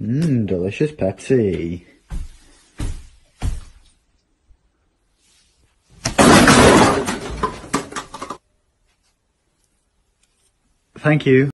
Mmm, delicious Pepsi. Thank you.